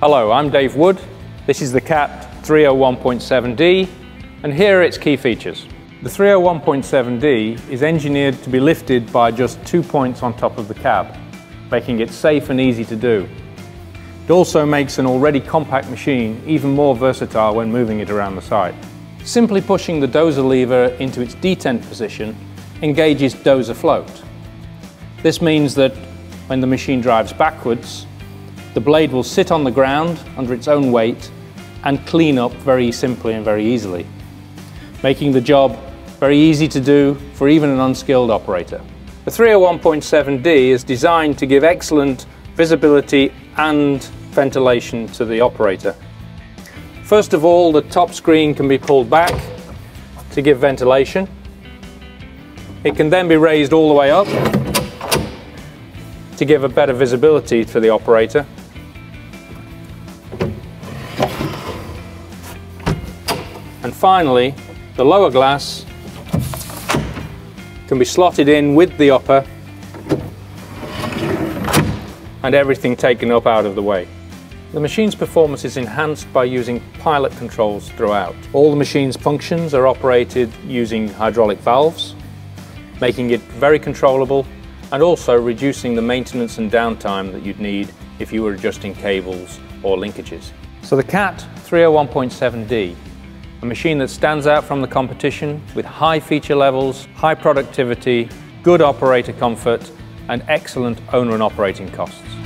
Hello, I'm Dave Wood. This is the CAT 301.7D and here are its key features. The 301.7D is engineered to be lifted by just two points on top of the cab, making it safe and easy to do. It also makes an already compact machine even more versatile when moving it around the site. Simply pushing the dozer lever into its detent position engages dozer float. This means that when the machine drives backwards, the blade will sit on the ground under its own weight and clean up very simply and very easily, making the job very easy to do for even an unskilled operator. The 301.7D is designed to give excellent visibility and ventilation to the operator. First of all, the top screen can be pulled back to give ventilation. It can then be raised all the way up to give a better visibility for the operator. And finally, the lower glass can be slotted in with the upper and everything taken up out of the way. The machine's performance is enhanced by using pilot controls throughout. All the machine's functions are operated using hydraulic valves, making it very controllable and also reducing the maintenance and downtime that you'd need if you were adjusting cables or linkages. So the CAT 301.7D a machine that stands out from the competition with high feature levels, high productivity, good operator comfort and excellent owner and operating costs.